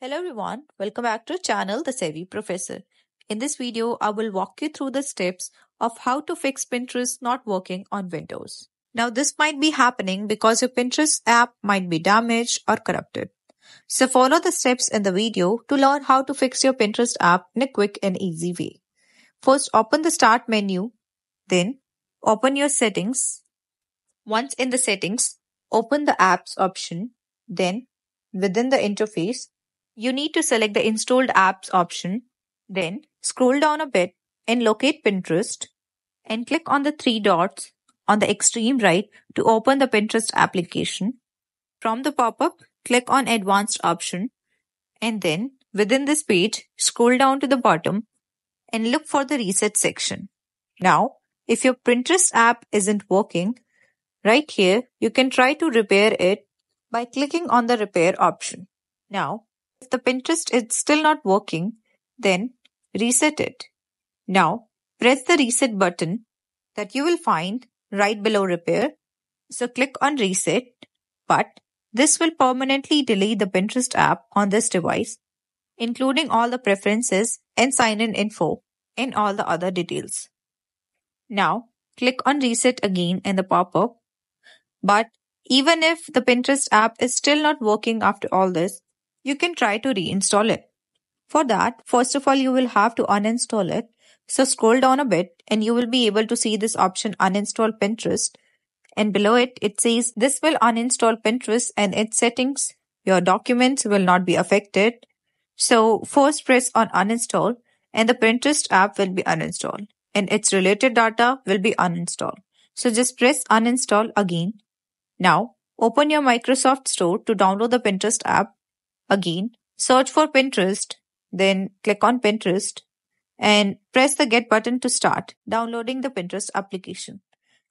Hello everyone, welcome back to channel The Savvy Professor. In this video, I will walk you through the steps of how to fix Pinterest not working on Windows. Now this might be happening because your Pinterest app might be damaged or corrupted. So follow the steps in the video to learn how to fix your Pinterest app in a quick and easy way. First, open the start menu, then open your settings. Once in the settings, open the apps option, then within the interface, you need to select the installed apps option, then scroll down a bit and locate Pinterest and click on the three dots on the extreme right to open the Pinterest application. From the pop-up, click on advanced option and then within this page, scroll down to the bottom and look for the reset section. Now, if your Pinterest app isn't working, right here, you can try to repair it by clicking on the repair option. Now, if the Pinterest is still not working, then reset it. Now, press the reset button that you will find right below repair. So click on reset, but this will permanently delete the Pinterest app on this device, including all the preferences and sign-in info and all the other details. Now, click on reset again in the pop-up. But even if the Pinterest app is still not working after all this, you can try to reinstall it. For that, first of all, you will have to uninstall it. So scroll down a bit and you will be able to see this option uninstall Pinterest. And below it, it says this will uninstall Pinterest and its settings. Your documents will not be affected. So first press on uninstall and the Pinterest app will be uninstalled and its related data will be uninstalled. So just press uninstall again. Now open your Microsoft Store to download the Pinterest app Again, search for Pinterest, then click on Pinterest and press the get button to start downloading the Pinterest application.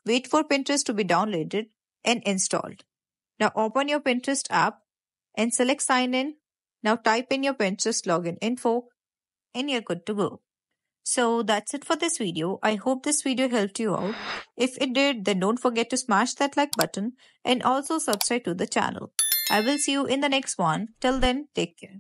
Wait for Pinterest to be downloaded and installed. Now open your Pinterest app and select sign in. Now type in your Pinterest login info and you're good to go. So that's it for this video. I hope this video helped you out. If it did, then don't forget to smash that like button and also subscribe to the channel. I will see you in the next one. Till then, take care.